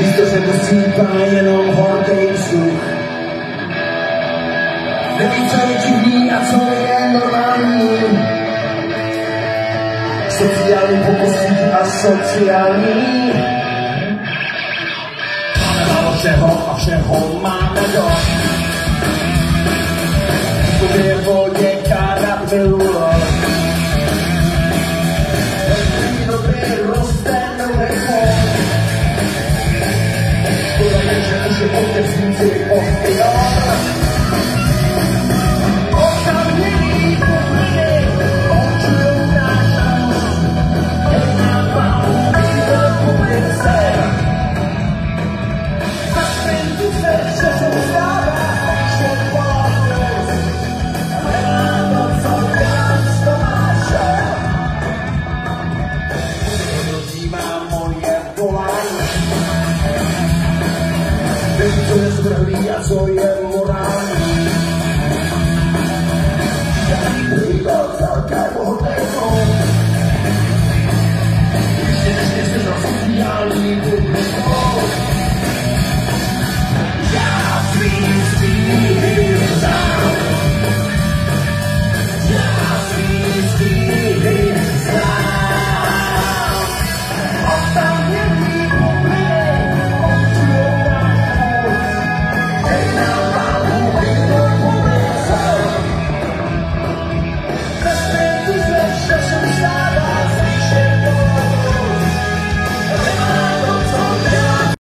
Místo se to střípá jenom horký vzduch. Neví, co je divný a co je normální. Sociální pokusí a sociální. Máme všeho a všeho máme dost. Je vodě kárat je, že už je otevřít ospion. co je zvrhlý a co je morální.